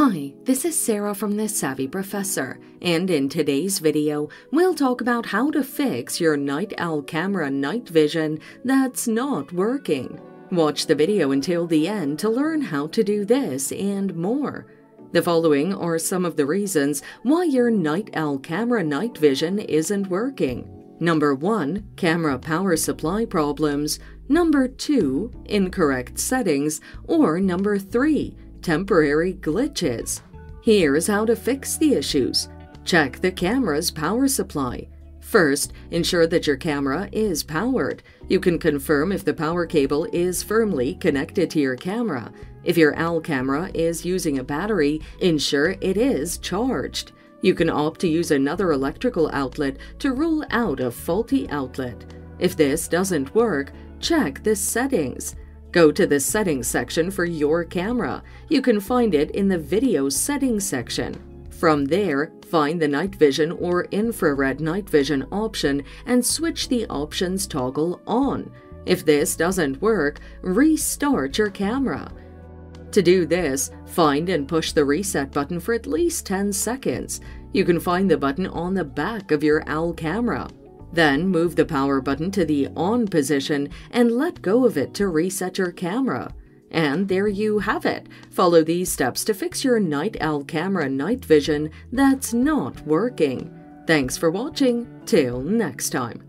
Hi, this is Sarah from The Savvy Professor, and in today's video, we'll talk about how to fix your Night Owl camera night vision that's not working. Watch the video until the end to learn how to do this and more. The following are some of the reasons why your Night Owl camera night vision isn't working. Number 1. Camera power supply problems. Number 2. Incorrect settings. Or number 3 temporary glitches. Here's how to fix the issues. Check the camera's power supply. First, ensure that your camera is powered. You can confirm if the power cable is firmly connected to your camera. If your OWL camera is using a battery, ensure it is charged. You can opt to use another electrical outlet to rule out a faulty outlet. If this doesn't work, check the settings. Go to the settings section for your camera. You can find it in the video settings section. From there, find the night vision or infrared night vision option and switch the options toggle on. If this doesn't work, restart your camera. To do this, find and push the reset button for at least 10 seconds. You can find the button on the back of your OWL camera. Then move the power button to the on position and let go of it to reset your camera. And there you have it. Follow these steps to fix your Night Owl camera night vision that's not working. Thanks for watching. Till next time.